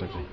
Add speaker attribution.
Speaker 1: Kentucky.